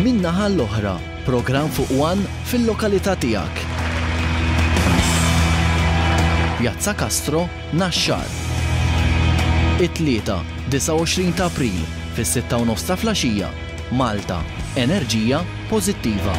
Min-naħa l-oħra, programm fuq one fil-lokalità tiegħek. Pjazza Castro, Naxxar. It-Tlieta, 29 ta' April, fis-sitta u nofs ta' flaxija, Malta, Enerġija Pożittiva.